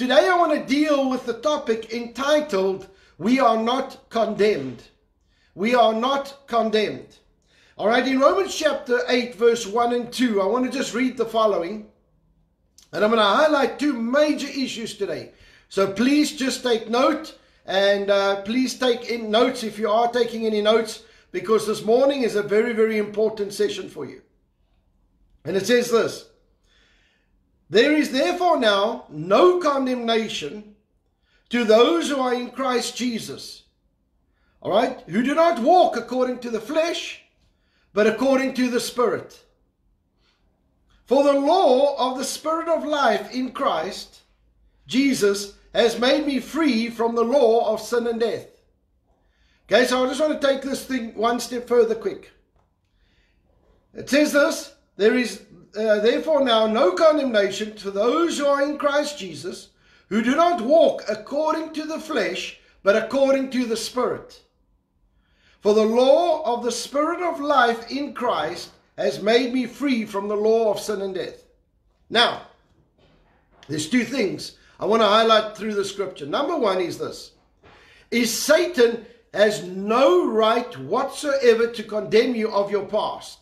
Today I want to deal with the topic entitled, We Are Not Condemned. We are not condemned. All right, in Romans chapter 8, verse 1 and 2, I want to just read the following. And I'm going to highlight two major issues today. So please just take note and uh, please take in notes if you are taking any notes because this morning is a very, very important session for you. And it says this there is therefore now no condemnation to those who are in Christ Jesus. All right? Who do not walk according to the flesh, but according to the Spirit. For the law of the Spirit of life in Christ, Jesus, has made me free from the law of sin and death. Okay, so I just want to take this thing one step further quick. It says this there is uh, therefore now no condemnation to those who are in Christ Jesus, who do not walk according to the flesh, but according to the Spirit. For the law of the Spirit of life in Christ has made me free from the law of sin and death. Now, there's two things I want to highlight through the scripture. Number one is this is Satan has no right whatsoever to condemn you of your past.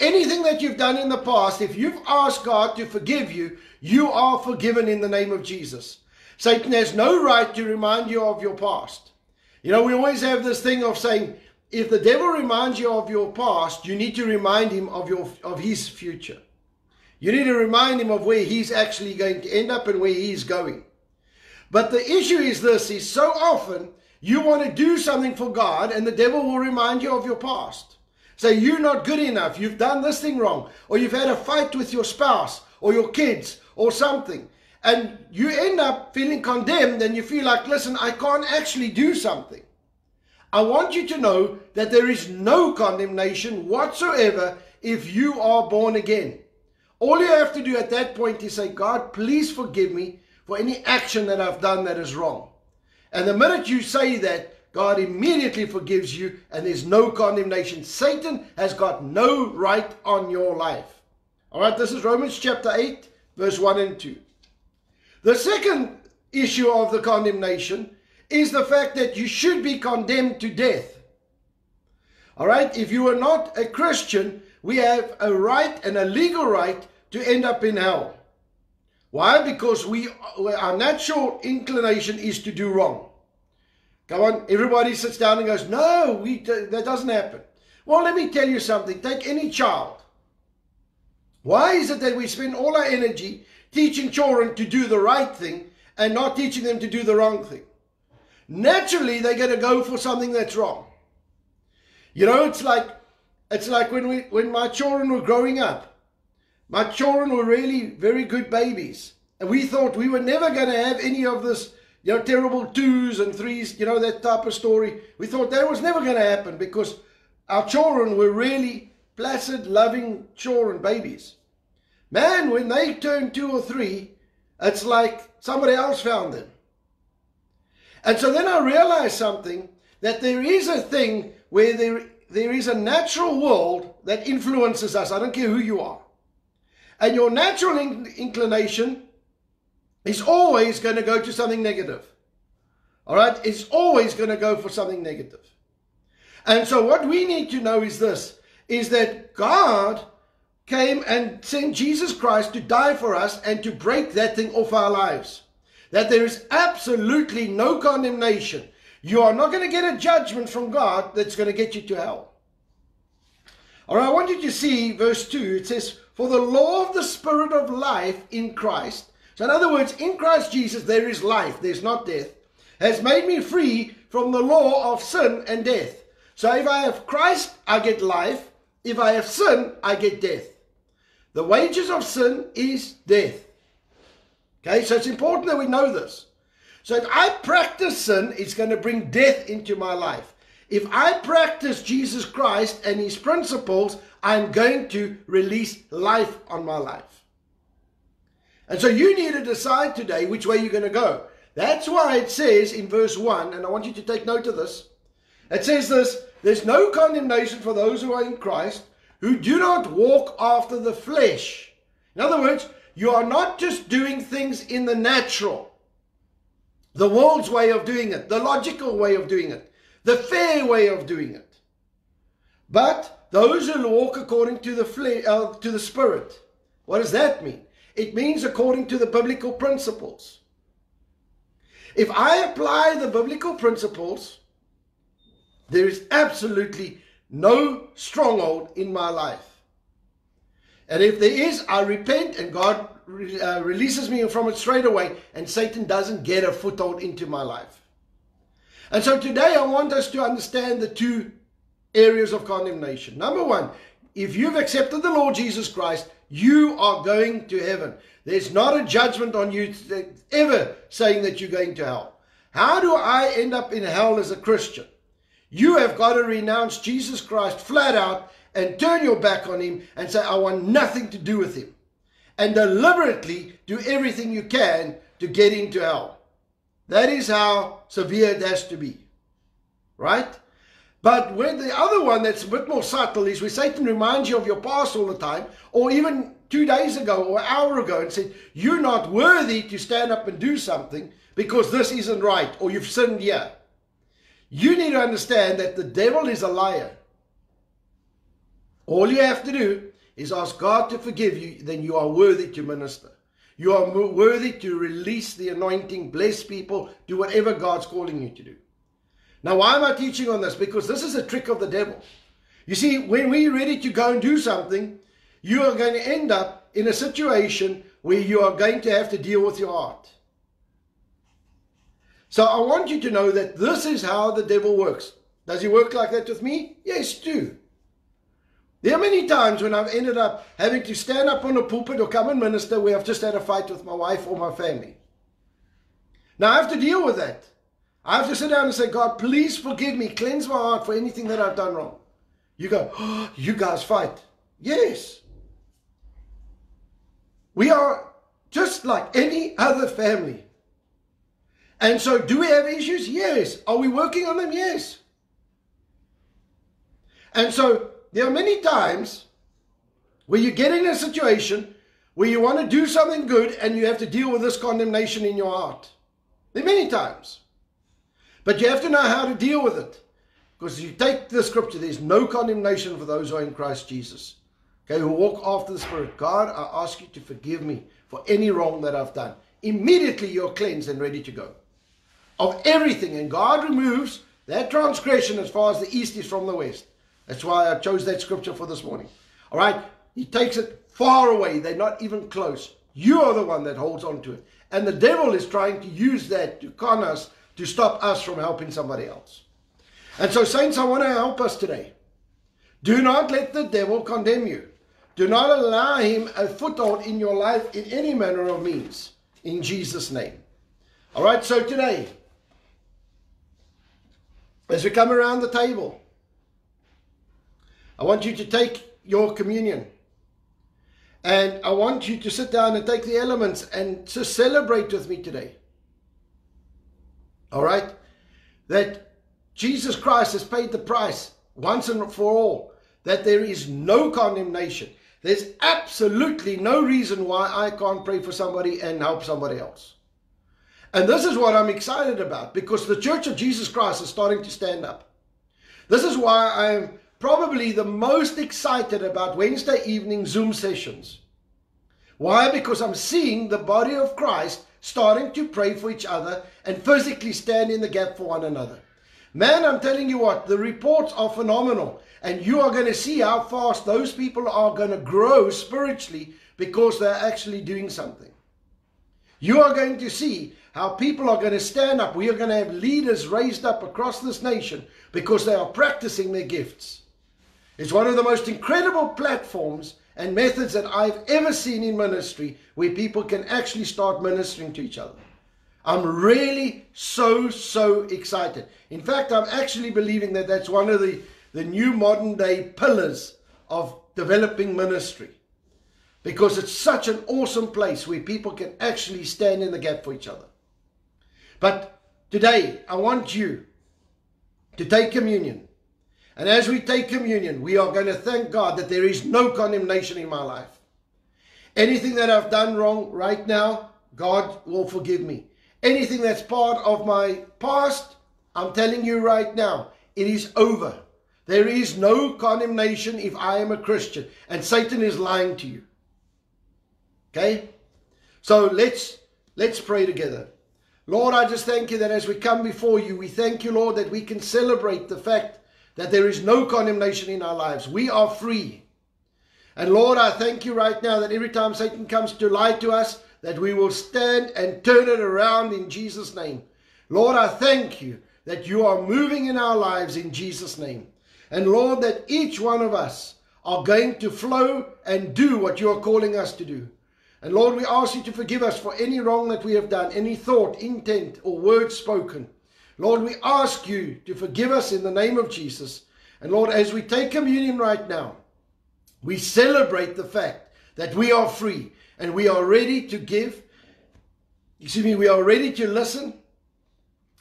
Anything that you've done in the past, if you've asked God to forgive you, you are forgiven in the name of Jesus. Satan has no right to remind you of your past. You know, we always have this thing of saying, if the devil reminds you of your past, you need to remind him of your of his future. You need to remind him of where he's actually going to end up and where he's going. But the issue is this is so often you want to do something for God and the devil will remind you of your past. Say, you're not good enough. You've done this thing wrong. Or you've had a fight with your spouse or your kids or something. And you end up feeling condemned and you feel like, listen, I can't actually do something. I want you to know that there is no condemnation whatsoever if you are born again. All you have to do at that point is say, God, please forgive me for any action that I've done that is wrong. And the minute you say that, God immediately forgives you and there's no condemnation. Satan has got no right on your life. All right, this is Romans chapter 8, verse 1 and 2. The second issue of the condemnation is the fact that you should be condemned to death. All right, if you are not a Christian, we have a right and a legal right to end up in hell. Why? Because we our natural inclination is to do wrong. Come on, everybody sits down and goes, No, we, that doesn't happen. Well, let me tell you something. Take any child. Why is it that we spend all our energy teaching children to do the right thing and not teaching them to do the wrong thing? Naturally, they're going to go for something that's wrong. You know, it's like it's like when we when my children were growing up. My children were really very good babies, and we thought we were never going to have any of this you know, terrible twos and threes, you know, that type of story. We thought that was never going to happen because our children were really placid, loving children, babies. Man, when they turn two or three, it's like somebody else found them. And so then I realized something that there is a thing where there, there is a natural world that influences us. I don't care who you are. And your natural in- inclination is always going to go to something negative. All right? It's always going to go for something negative. And so what we need to know is this, is that God came and sent Jesus Christ to die for us and to break that thing off our lives. That there is absolutely no condemnation. You are not going to get a judgment from God that's going to get you to hell. All right, I want you to see verse 2. It says, For the law of the Spirit of life in Christ so, in other words, in Christ Jesus there is life, there's not death, has made me free from the law of sin and death. So, if I have Christ, I get life. If I have sin, I get death. The wages of sin is death. Okay, so it's important that we know this. So, if I practice sin, it's going to bring death into my life. If I practice Jesus Christ and his principles, I'm going to release life on my life. And so you need to decide today which way you're going to go. That's why it says in verse 1, and I want you to take note of this. It says this There's no condemnation for those who are in Christ, who do not walk after the flesh. In other words, you are not just doing things in the natural. the world's way of doing it, the logical way of doing it, the fair way of doing it. But those who walk according to the uh, to the spirit, what does that mean? It means according to the biblical principles. If I apply the biblical principles, there is absolutely no stronghold in my life. And if there is, I repent and God uh, releases me from it straight away, and Satan doesn't get a foothold into my life. And so today I want us to understand the two areas of condemnation. Number one, if you've accepted the Lord Jesus Christ, you are going to heaven. There's not a judgment on you ever saying that you're going to hell. How do I end up in hell as a Christian? You have got to renounce Jesus Christ flat out and turn your back on him and say, I want nothing to do with him. And deliberately do everything you can to get into hell. That is how severe it has to be. Right? But when the other one that's a bit more subtle is where Satan reminds you of your past all the time, or even two days ago or an hour ago, and said, You're not worthy to stand up and do something because this isn't right, or you've sinned here. You need to understand that the devil is a liar. All you have to do is ask God to forgive you, then you are worthy to minister. You are worthy to release the anointing, bless people, do whatever God's calling you to do. Now, why am I teaching on this? Because this is a trick of the devil. You see, when we're ready to go and do something, you are going to end up in a situation where you are going to have to deal with your heart. So I want you to know that this is how the devil works. Does he work like that with me? Yes, too. There are many times when I've ended up having to stand up on a pulpit or come and minister where I've just had a fight with my wife or my family. Now I have to deal with that. I have to sit down and say, God, please forgive me, cleanse my heart for anything that I've done wrong. You go, oh, you guys fight. Yes. We are just like any other family. And so, do we have issues? Yes. Are we working on them? Yes. And so, there are many times where you get in a situation where you want to do something good and you have to deal with this condemnation in your heart. There are many times. But you have to know how to deal with it. Because you take the scripture, there's no condemnation for those who are in Christ Jesus. Okay, who walk after the Spirit. God, I ask you to forgive me for any wrong that I've done. Immediately you're cleansed and ready to go. Of everything. And God removes that transgression as far as the east is from the west. That's why I chose that scripture for this morning. All right? He takes it far away. They're not even close. You are the one that holds on to it. And the devil is trying to use that to con us, to stop us from helping somebody else. And so, saints, I want to help us today. Do not let the devil condemn you. Do not allow him a foothold in your life in any manner of means. In Jesus' name. All right, so today, as we come around the table, I want you to take your communion. And I want you to sit down and take the elements and to celebrate with me today. All right? That Jesus Christ has paid the price once and for all, that there is no condemnation. There's absolutely no reason why I can't pray for somebody and help somebody else. And this is what I'm excited about because the Church of Jesus Christ is starting to stand up. This is why I'm probably the most excited about Wednesday evening Zoom sessions. Why? Because I'm seeing the body of Christ starting to pray for each other and physically stand in the gap for one another. Man, I'm telling you what, the reports are phenomenal. And you are going to see how fast those people are going to grow spiritually because they're actually doing something. You are going to see how people are going to stand up. We are going to have leaders raised up across this nation because they are practicing their gifts. It's one of the most incredible platforms and methods that I've ever seen in ministry where people can actually start ministering to each other. I'm really so, so excited. In fact, I'm actually believing that that's one of the the new modern day pillars of developing ministry. Because it's such an awesome place where people can actually stand in the gap for each other. But today, I want you to take communion. And as we take communion, we are going to thank God that there is no condemnation in my life. Anything that I've done wrong right now, God will forgive me. anything that's part of my past, I'm telling you right now, it is over. There is no condemnation if I am a Christian. And Satan is lying to you. Okay? So let's let's pray together. Lord, I just thank you that as we come before you, we thank you, Lord, that we can celebrate the fact that there is no condemnation in our lives. We are free. And Lord, I thank you right now that every time Satan comes to lie to us, that we will stand and turn it around in Jesus' name. Lord, I thank you that you are moving in our lives in Jesus' name. And Lord, that each one of us are going to flow and do what you are calling us to do. And Lord, we ask you to forgive us for any wrong that we have done, any thought, intent, or word spoken. Lord, we ask you to forgive us in the name of Jesus. And Lord, as we take communion right now, we celebrate the fact that we are free and we are ready to give. Excuse me, we are ready to listen.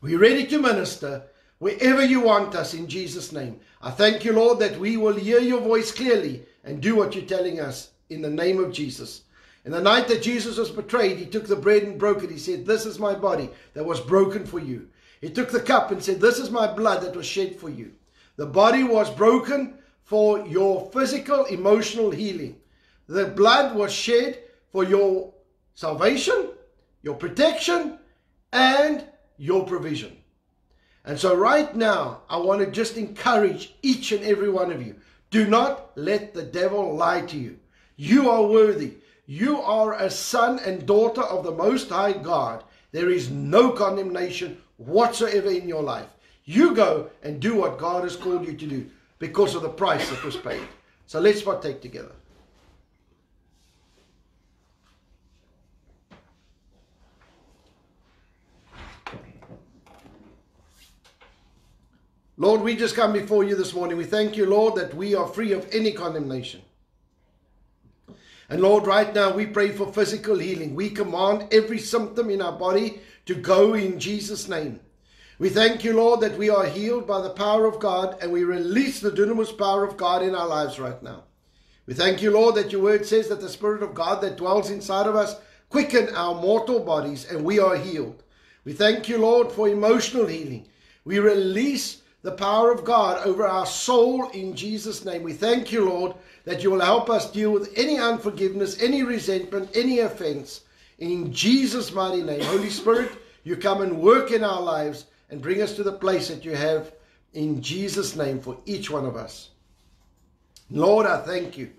We're ready to minister wherever you want us in Jesus' name. I thank you, Lord, that we will hear your voice clearly and do what you're telling us in the name of Jesus. In the night that Jesus was betrayed, he took the bread and broke it. He said, This is my body that was broken for you. He took the cup and said, This is my blood that was shed for you. The body was broken for your physical, emotional healing. The blood was shed for your salvation, your protection, and your provision. And so, right now, I want to just encourage each and every one of you do not let the devil lie to you. You are worthy. You are a son and daughter of the Most High God. There is no condemnation whatsoever in your life. You go and do what God has called you to do because of the price that was paid. So let's partake together. Lord, we just come before you this morning. We thank you, Lord, that we are free of any condemnation. And Lord, right now we pray for physical healing. We command every symptom in our body to go in Jesus' name. We thank you, Lord, that we are healed by the power of God and we release the dunamis power of God in our lives right now. We thank you, Lord, that your word says that the Spirit of God that dwells inside of us quicken our mortal bodies and we are healed. We thank you, Lord, for emotional healing. We release the power of God over our soul in Jesus' name. We thank you, Lord, that you will help us deal with any unforgiveness, any resentment, any offense. In Jesus' mighty name, Holy Spirit, you come and work in our lives and bring us to the place that you have in Jesus' name for each one of us. Lord, I thank you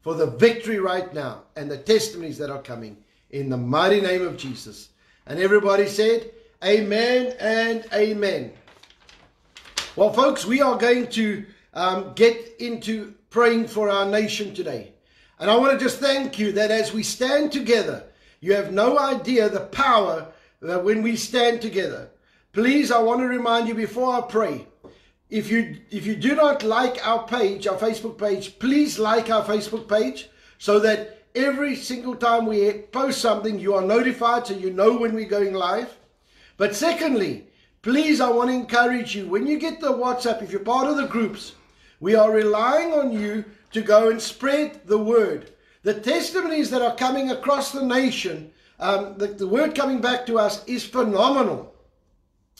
for the victory right now and the testimonies that are coming in the mighty name of Jesus. And everybody said, Amen and Amen. Well, folks, we are going to um, get into praying for our nation today. And I want to just thank you that as we stand together, you have no idea the power that when we stand together. Please, I want to remind you before I pray, if you if you do not like our page, our Facebook page, please like our Facebook page so that every single time we post something, you are notified so you know when we're going live. But secondly, please, I want to encourage you when you get the WhatsApp, if you're part of the groups, we are relying on you to go and spread the word. The testimonies that are coming across the nation, um, the, the word coming back to us is phenomenal.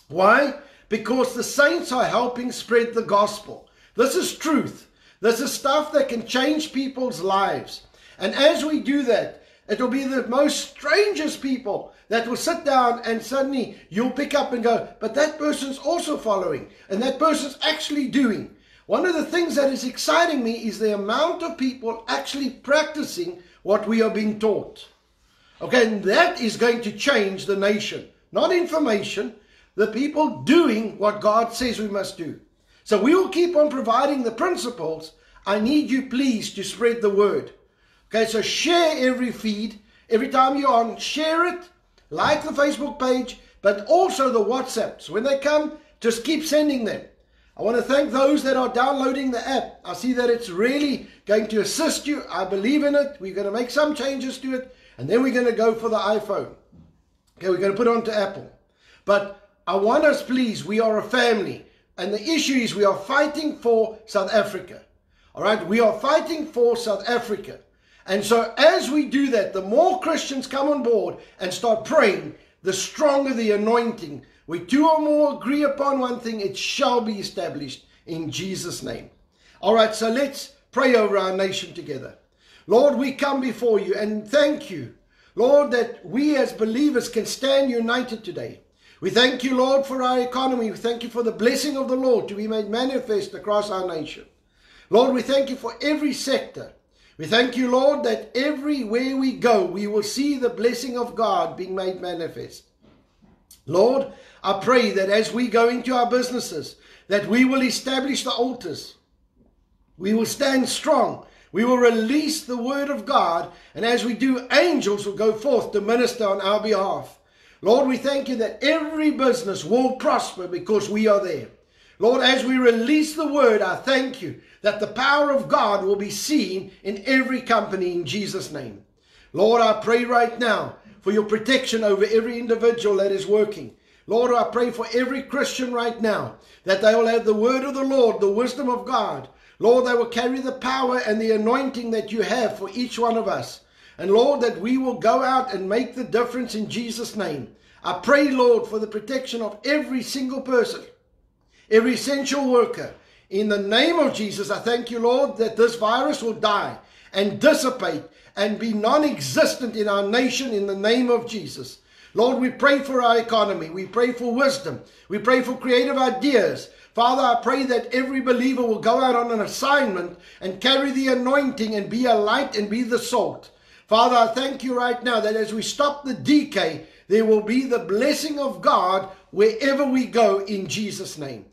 Why? Because the saints are helping spread the gospel. This is truth. This is stuff that can change people's lives. And as we do that, it will be the most strangest people that will sit down and suddenly you'll pick up and go, but that person's also following and that person's actually doing. One of the things that is exciting me is the amount of people actually practicing what we are being taught. Okay, and that is going to change the nation. Not information, the people doing what God says we must do. So we will keep on providing the principles. I need you, please, to spread the word. Okay, so share every feed. Every time you're on, share it. Like the Facebook page, but also the WhatsApps. When they come, just keep sending them. I want to thank those that are downloading the app. I see that it's really going to assist you. I believe in it. We're going to make some changes to it. And then we're going to go for the iPhone. Okay, we're going to put it onto Apple. But I want us, please, we are a family. And the issue is we are fighting for South Africa. All right, we are fighting for South Africa. And so as we do that, the more Christians come on board and start praying, the stronger the anointing. We two or more agree upon one thing, it shall be established in Jesus' name. All right, so let's pray over our nation together. Lord, we come before you and thank you, Lord, that we as believers can stand united today. We thank you, Lord, for our economy. We thank you for the blessing of the Lord to be made manifest across our nation. Lord, we thank you for every sector. We thank you, Lord, that everywhere we go, we will see the blessing of God being made manifest. Lord, I pray that as we go into our businesses, that we will establish the altars. We will stand strong. We will release the word of God. And as we do, angels will go forth to minister on our behalf. Lord, we thank you that every business will prosper because we are there. Lord, as we release the word, I thank you that the power of God will be seen in every company in Jesus' name. Lord, I pray right now for your protection over every individual that is working. Lord, I pray for every Christian right now that they will have the word of the Lord, the wisdom of God. Lord, they will carry the power and the anointing that you have for each one of us. And Lord, that we will go out and make the difference in Jesus' name. I pray, Lord, for the protection of every single person, every essential worker. In the name of Jesus, I thank you, Lord, that this virus will die and dissipate and be non existent in our nation in the name of Jesus. Lord, we pray for our economy. We pray for wisdom. We pray for creative ideas. Father, I pray that every believer will go out on an assignment and carry the anointing and be a light and be the salt. Father, I thank you right now that as we stop the decay, there will be the blessing of God wherever we go in Jesus' name.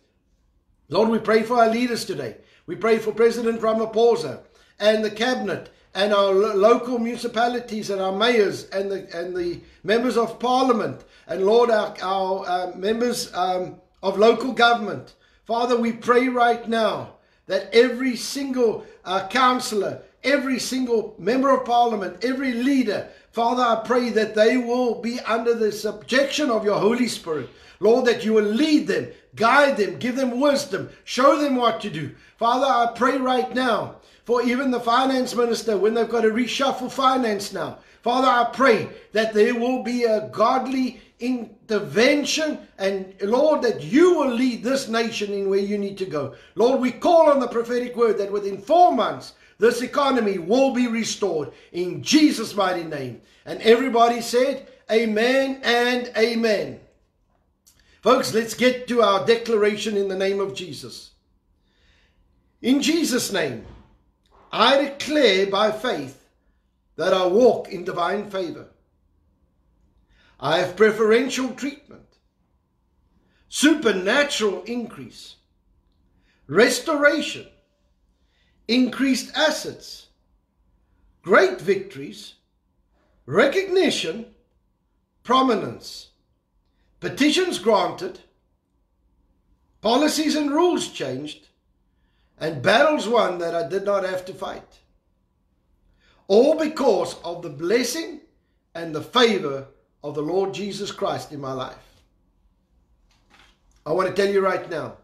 Lord, we pray for our leaders today. We pray for President Ramaphosa and the cabinet and our lo- local municipalities and our mayors and the, and the members of parliament and Lord, our, our uh, members um, of local government. Father, we pray right now that every single uh, councillor, every single member of parliament, every leader, Father, I pray that they will be under the subjection of your Holy Spirit. Lord, that you will lead them, guide them, give them wisdom, show them what to do. Father, I pray right now for even the finance minister when they've got to reshuffle finance now. Father, I pray that there will be a godly intervention and Lord, that you will lead this nation in where you need to go. Lord, we call on the prophetic word that within four months, this economy will be restored in Jesus' mighty name. And everybody said, Amen and Amen. Folks, let's get to our declaration in the name of Jesus. In Jesus' name, I declare by faith that I walk in divine favor. I have preferential treatment, supernatural increase, restoration, increased assets, great victories, recognition, prominence, petitions granted, policies and rules changed, and battles won that I did not have to fight. All because of the blessing and the favor of the Lord Jesus Christ in my life. I want to tell you right now,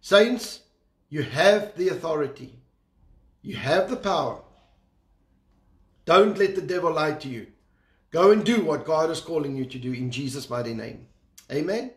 saints, you have the authority, you have the power. Don't let the devil lie to you. Go and do what God is calling you to do in Jesus' mighty name. Amen.